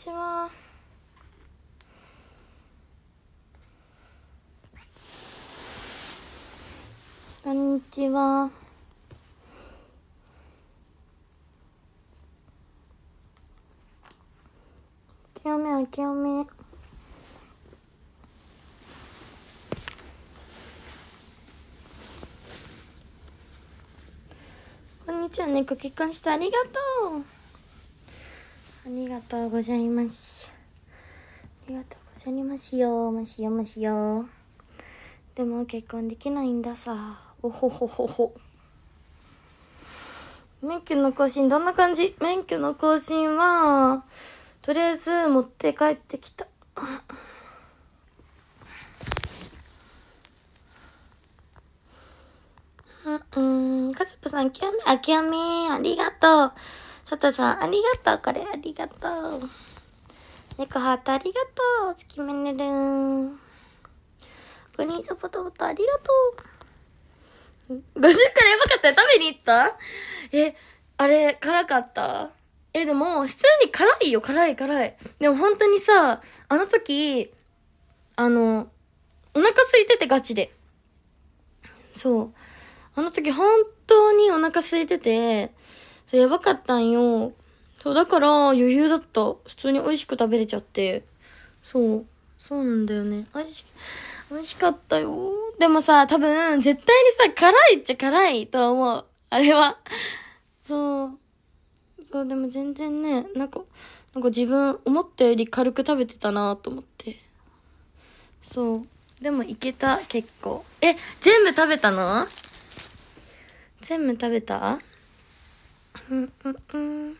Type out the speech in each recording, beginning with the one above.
ちは。こんにちは。あきおめ、あきおめ。こんにちは、猫結婚してありがとう。ありがとうございます。ありがとうございますよ。ますよ、ますよ。でも結婚できないんださ。おほほほほ。免許の更新どんな感じ？免許の更新は、とりあえず持って帰ってきた。うん、うん、カズプさん、きあめ、あきあめ、ありがとう。佐藤さん、ありがとう。これ、ありがとう。猫ハート、ありがとう。月めねるん。グニーサポタポタ、ありがとう。50からやばかったよ。食べに行った？え、あれ、辛かった？え、でも、普通に辛いよ。辛い、辛い。でも本当にさ、あの時、あの、お腹空いててガチで。そう。あの時本当にお腹空いてて、それやばかったんよ。そう、だから余裕だった。普通に美味しく食べれちゃって。そう。そうなんだよね。美味し、美味しかったよ。でもさ、多分、絶対にさ、辛いっちゃ辛いと思う。あれは。そう。そう、でも全然ね、なんか、なんか自分、思ったより軽く食べてたなと思って。そう。でもいけた、結構。え、全部食べたの？全部食べた？うんうんうん。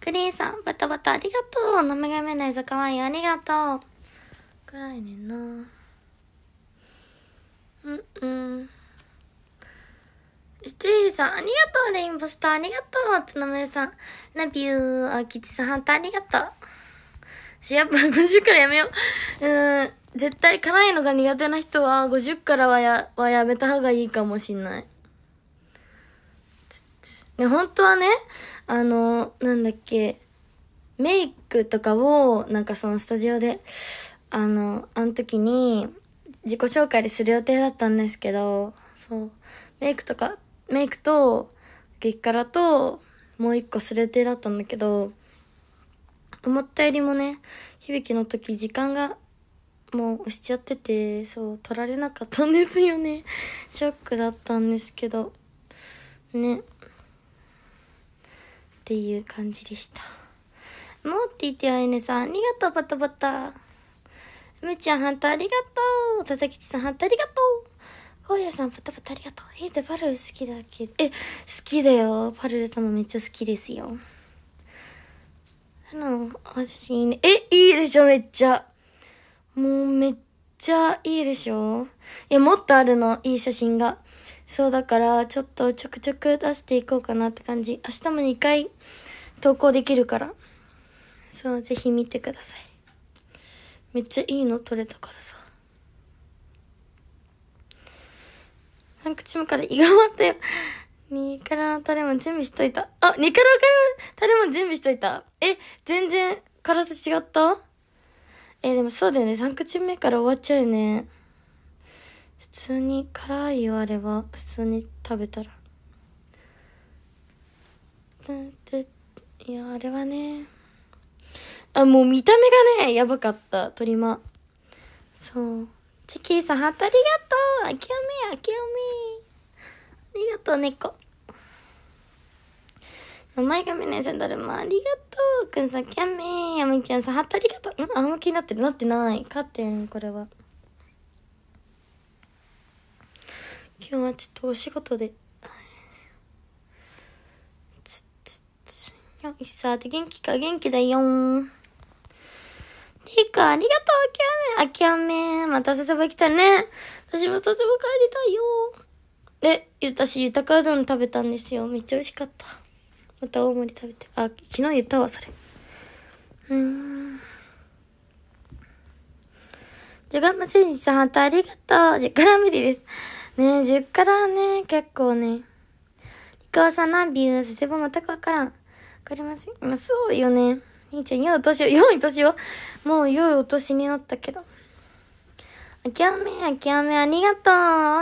グリーンさん、バタバタありがとう。名前がめないぞ、かわいい。ありがとう。暗いねんな。うんうん。ステーさん、ありがとう。レインボスター、ありがとう。つのめさん、ラビュー。あきちさん、ハンター、ありがとう。し、やっぱ50からやめよう。うん。絶対辛いのが苦手な人は50からはや、はやめた方がいいかもしんない。ね、本当はね、あの、なんだっけ、メイクとかを、なんかそのスタジオで、あの、あの時に、自己紹介する予定だったんですけど、そう、メイクとか、メイクと、激辛と、もう一個する予定だったんだけど、思ったよりもね、響きの時時間がもう押しちゃってて、そう、取られなかったんですよね。ショックだったんですけど、ね。っていう感じでした。モーティティアイネさん、ありがとう、バタバタ。むちゃん、ハンタありがとう。佐々木さん、ハンタありがとう。こうやさん、バタバタありがとう。え、で、パルル好きだっけえ、好きだよ。パルルさんもめっちゃ好きですよ。あの、お写真いいね。え、いいでしょ、めっちゃ。もうめっちゃいいでしょいや、もっとあるの、いい写真が。そうだから、ちょっとちょくちょく出していこうかなって感じ。明日も2回投稿できるから。そう、ぜひ見てください。めっちゃいいの撮れたからさ。3口目から胃が終わったよ。2からのタレも準備しといた。あ、2からのタレも準備しといた。え、全然辛さ違った？え、でもそうだよね。3口目から終わっちゃうよね。普通に辛いよ、あれは。普通に食べたら。で、いや、あれはね。あ、もう見た目がね、やばかった。鳥間。そう。チキーさん、ハートありがとうあきおみ、あきおみ。ありがとう、猫。名前が見ないせんだるま、ありがとう。くんさん、キャンメー。やみちゃんさん、ハートありがとう。んあんま気になってる。なってない。カーテン、これは。今日はちょっとお仕事で。つつつよいさて元気か？元気だよーん。リカ、ありがとう、あきあめ。あきあめ。また遊び来たね。私もとても帰りたいよ。え、私、ゆたかうどん食べたんですよ。めっちゃ美味しかった。また大盛り食べて。あ、昨日言ったわ、それ。うーん。じゃがませんじさん、またありがとう。10から無理です。ねえ、10からね、結構ね。リカワさん何ビュースセボ全くわからん。わかりません？まあ、そうよね。みーちゃん、良いお年を、良いお年をもう良いお年になったけど。あきあめ、あきあめ、ありがと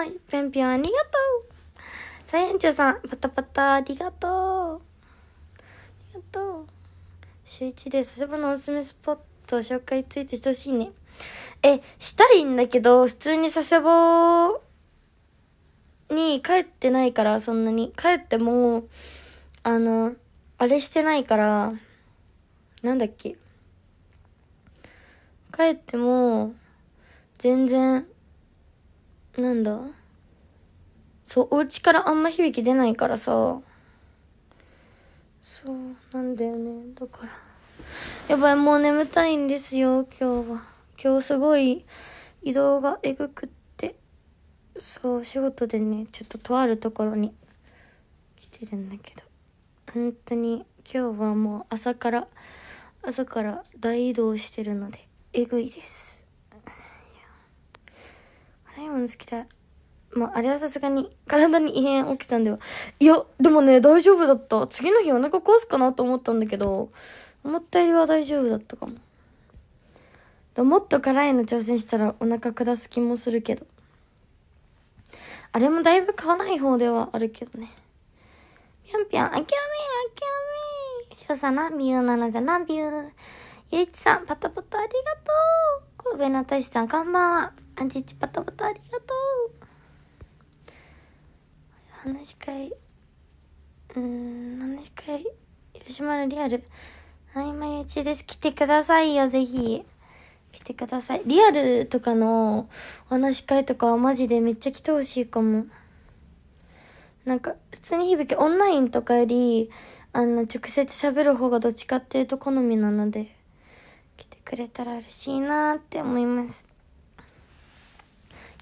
う。ぴょんぴょん、ありがとう。さやんちょさん、パタパタ、ありがとう。ありがとう。週一です。そばのおすすめスポット紹介ついてしてほしいね。え、したいんだけど、普通に佐世保に帰ってないから、そんなに。帰っても、あの、あれしてないから、なんだっけ。帰っても、全然、なんだそう、お家からあんま響き出ないからさ。そう、なんだよね。だから。やばい、もう眠たいんですよ、今日は。今日すごい移動がえぐくて。そう、仕事でね、ちょっととあるところに来てるんだけど。本当に今日はもう朝から、朝から大移動してるので、えぐいです。辛いもの好きだ。まあ、あれはさすがに体に異変起きたんでは。いや、でもね、大丈夫だった。次の日お腹壊すかなと思ったんだけど、思ったよりは大丈夫だったかも。もっと辛いの挑戦したらお腹下す気もするけど。あれもだいぶ買わない方ではあるけどね。ぴょんぴょん、あきあみ、あきあみ。しおさん、ナビュー、ななじゃ、ナビュー。ゆいちさん、パタパタありがとう。神戸のたしさん、こんばんは。アンチチパタパタありがとう。話し会、うん、話し会、吉丸リアル。はい、まゆちです。来てくださいよ、ぜひ。来てください。リアルとかのお話し会とかはマジでめっちゃ来てほしいかも。なんか、普通に響きオンラインとかより、あの、直接喋る方がどっちかっていうと好みなので、来てくれたら嬉しいなって思います。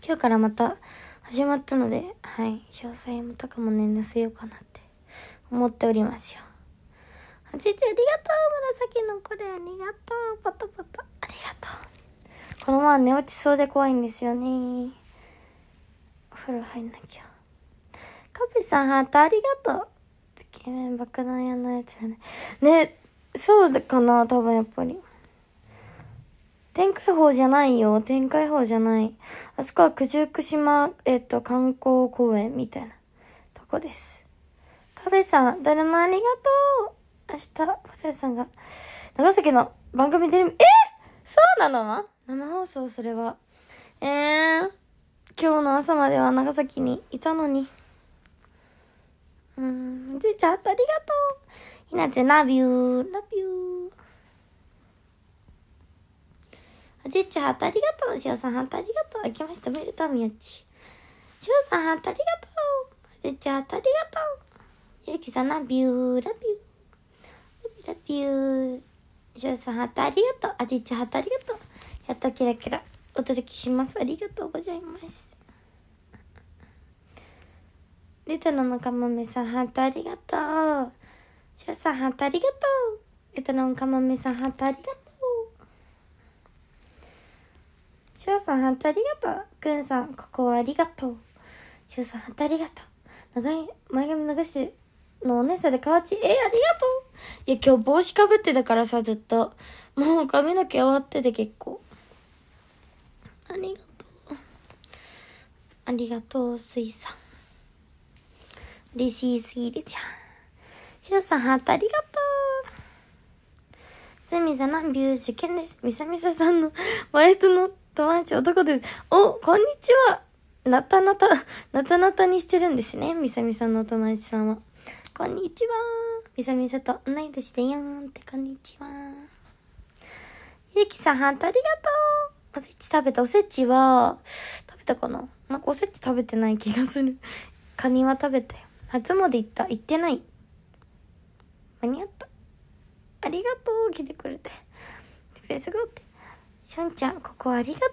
今日からまた、始まったので、はい、詳細もとかもね、載せようかなって思っておりますよ。はちちありがとう紫のこれありがとうパタパタありがとうこのまま寝落ちそうで怖いんですよね。お風呂入んなきゃ。カペさんハートありがとうつけ麺爆弾屋のやつやね。ね、そうかな多分やっぱり。天海峰じゃないよ。天海峰じゃない。あそこは九十九島、えっと、観光公園みたいなとこです。カベさん、誰もありがとう。明日、パレさんが、長崎の番組出る、え？そうなの？生放送それは。えー、今日の朝までは長崎にいたのに。うん、じいちゃん、ありがとう。ひなちゃん、ラビュー、ラビュー。おじいちゃん、ハートありがとう。しおさん、ハートありがとう。あきました、メルトミヤチ。しおさん、ハートありがとう。おじいちゃん、ハートありがとう。ゆうきさん、ラビュー、ラビュー。ラビュー。しおさん、ハートありがとう。あじち、ハートありがとう。やっとキラキラお届けします。ありがとうございます。レトロのかもめさん、ハートありがとう。しおさん、ハートありがとう。レトロのかもめさん、ハートありがとう。しょうさん、ハートありがとう。くんさん、ここはありがとう。しょうさん、ハートありがとう。長い、前髪流してのお姉さんでかわち、えー、ありがとう。いや、今日帽子かぶってたからさ、ずっと。もう髪の毛終わってて結構。ありがとう。ありがとう、すいさん。嬉しいすぎるじゃん。しょうさん、ハートありがとう。すみさん、なんビュージュケンです。みさみささんのバイトの友達男です。お、こんにちは。なたなた、なたなたにしてるんですね。みさみさんのお友達さんは。こんにちは。みさみさと同い年でやんって、こんにちは。ゆきさん、ハートありがとう。おせち食べた。おせちは、食べたかな？なんかおせち食べてない気がする。カニは食べたよ。初詣行った。行ってない。間に合った。ありがとう。来てくれて。フェイスがって。しょんちゃん、ここありがとう。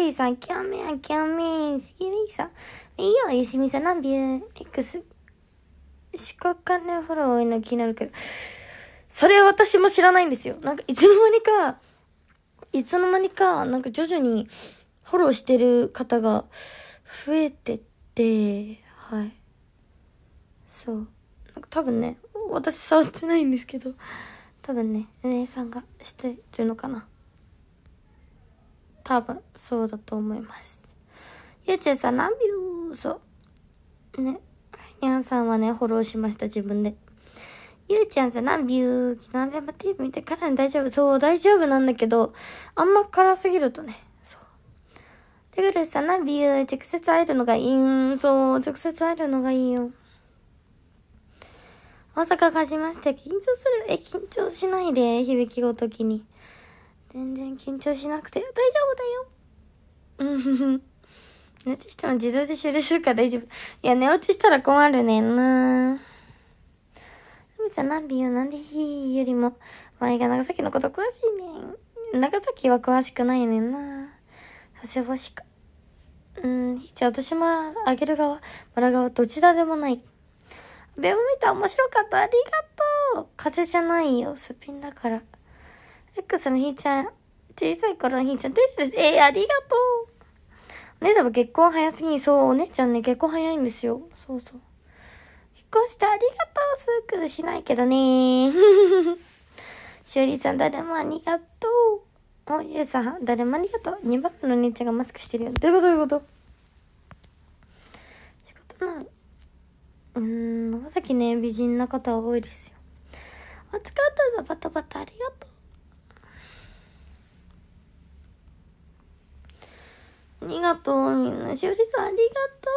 シティさん、キャメア、キャメン、スギリーさん。いいよ、よしみさん、ラビュー、X。四国関連フォロー多いの気になるけど。それ私も知らないんですよ。なんか、いつの間にか、いつの間にか、なんか徐々にフォローしてる方が増えてって、はい。そう。なんか多分ね、私触ってないんですけど、多分ね、運営さんがしてるのかな。多分、そうだと思います。ゆうちゃんさん、何秒？そう。ね。にゃんさんはね、フォローしました、自分で。ゆうちゃんさん、何秒？昨日アベマ TV 見てからに大丈夫？そう、大丈夫なんだけど、あんま辛すぎるとね、そう。レグルスさん、何秒？直接会えるのがいいん？そう、直接会えるのがいいよ。大阪勝ちまして、緊張する。え、緊張しないで、響きごときに。全然緊張しなくて、大丈夫だよ。うんふふ。寝落ちしても自動で終了するから大丈夫。いや、寝落ちしたら困るねんなふみさん、何秒なんでひーよりも、前が長崎のこと詳しいねん。長崎は詳しくないねんな佐世保しか。うん、ひーちゃん、私もあげる側、もらう側、どちらでもない。ベも見た面白かった。ありがとう。風邪じゃないよ。すっぴんだから。X のひーちゃん、小さい頃のひーちゃん、天使です。えー、ありがとう。お姉さんも結婚早すぎ。そう、お姉ちゃんね、結婚早いんですよ。そうそう。結婚してありがとう。すぐしないけどね。しおりさん、誰もありがとう。お、ゆうさん、誰もありがとう。2番目のお姉ちゃんがマスクしてるよ。どういうこと？どういうこと？仕事ない。うん、長崎ね、美人な方多いですよ。暑かったぞ、バタバタありがとう。ありがとう、みんな。しおりさん、ありがと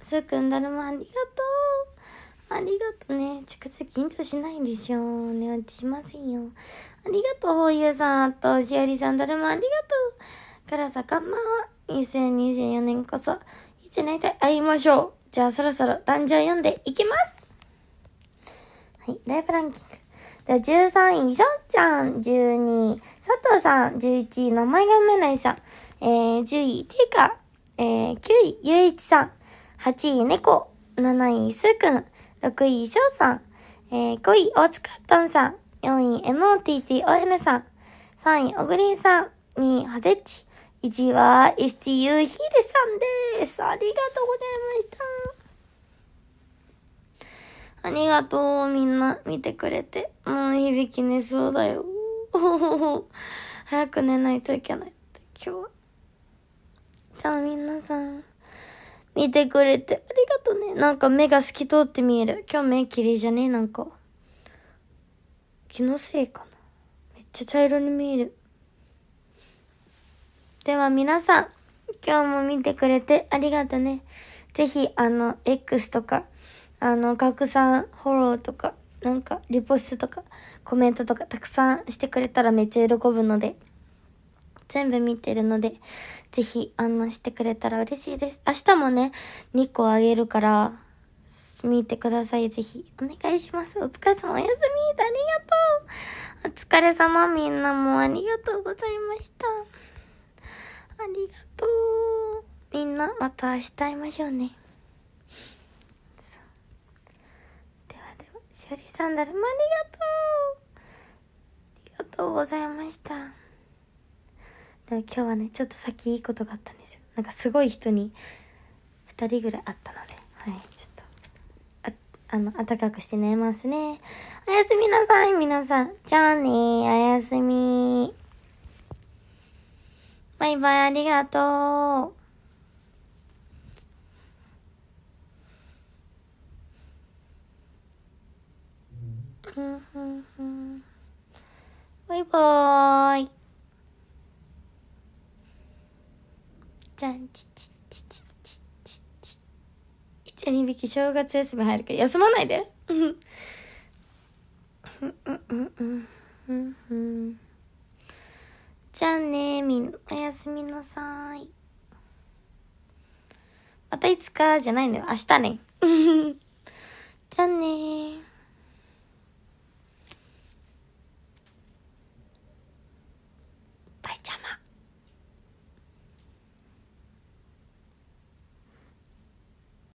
う。すーくん、だるま、ありがとう。ありがとうね。直接緊張しないんでしょ。寝落ちしませんよ。ありがとう、ほうゆうさんあと、しおりさん、だるま、ありがとう。からさ、こんばんは。2024年こそ、一年で会いましょう。じゃあ、そろそろ、誕生読んでいきます。はい、ライブランキング。では、13位、しょんちゃん。12位、佐藤さん。11位、名前が読めないさん。えー、10位、ていか。えー、9位、ゆういちさん。8位、猫。7位、すーくん。6位、しょうさん。えー、5位、大塚ったんさん。4位、MOTTON さん。3位、おぐりんさん。2位、はぜっち。1位は STU ヒールさんです。ありがとうございました。ありがとう、みんな見てくれて。もう響き寝そうだよ。早く寝ないといけない。今日は。じゃあみなさん、見てくれてありがとうね。なんか目が透き通って見える。今日目綺麗じゃねなんか。気のせいかな。めっちゃ茶色に見える。では皆さん、今日も見てくれてありがとね。ぜひ、あの、X とか、あの、拡散、フォローとか、なんか、リポストとか、コメントとかたくさんしてくれたらめっちゃ喜ぶので、全部見てるので、ぜひ、あの、してくれたら嬉しいです。明日もね、2個あげるから、見てください。ぜひ、お願いします。お疲れ様。おやすみ。ありがとう。お疲れ様。みんなもありがとうございました。ありがとう。みんな、また明日会いましょうね。ではでは、しおりさんだるまありがとう。ありがとうございました。今日はね、ちょっとさっきいいことがあったんですよ。なんかすごい人に2人ぐらい会ったので、はい、ちょっと、あ、あの、暖かくして寝ますね。おやすみなさい、皆さん。じゃあねおやすみ。バイバイ、ありがとう。バイバーイ。じゃん、ちちちちちちち。一応二匹正月休み入るけど、休まないで。うんうんうんうんうん。じゃあねみんな、おやすみなさい。またいつかじゃないのよ。明日ね。じゃあね